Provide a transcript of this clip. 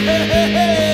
hey, hey, hey.